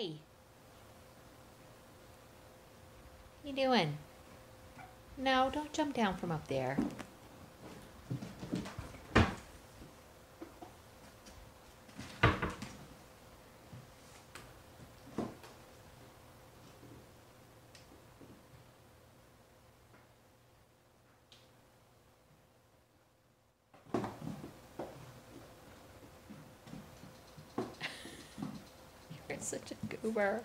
Hey. You doing? No, don't jump down from up there. such a goober.